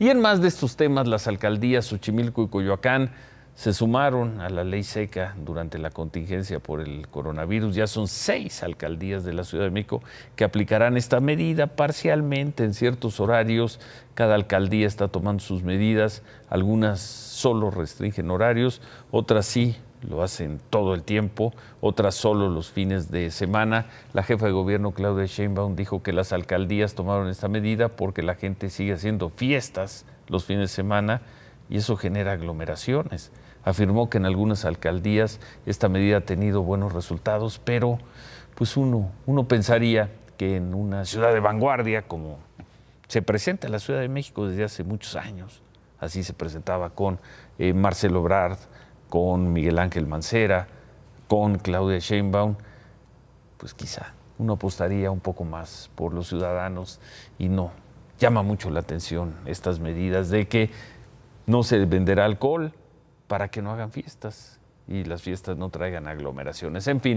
Y en más de estos temas, las alcaldías Xochimilco y Coyoacán se sumaron a la ley seca durante la contingencia por el coronavirus. Ya son seis alcaldías de la Ciudad de México que aplicarán esta medida parcialmente en ciertos horarios. Cada alcaldía está tomando sus medidas. Algunas solo restringen horarios, otras sí lo hacen todo el tiempo, otras solo los fines de semana. La jefa de gobierno, Claudia Sheinbaum, dijo que las alcaldías tomaron esta medida porque la gente sigue haciendo fiestas los fines de semana y eso genera aglomeraciones. Afirmó que en algunas alcaldías esta medida ha tenido buenos resultados, pero pues uno, uno pensaría que en una ciudad de vanguardia como se presenta la Ciudad de México desde hace muchos años, así se presentaba con eh, Marcelo Brard, con Miguel Ángel Mancera, con Claudia Sheinbaum, pues quizá uno apostaría un poco más por los ciudadanos y no. Llama mucho la atención estas medidas de que no se venderá alcohol para que no hagan fiestas y las fiestas no traigan aglomeraciones. En fin.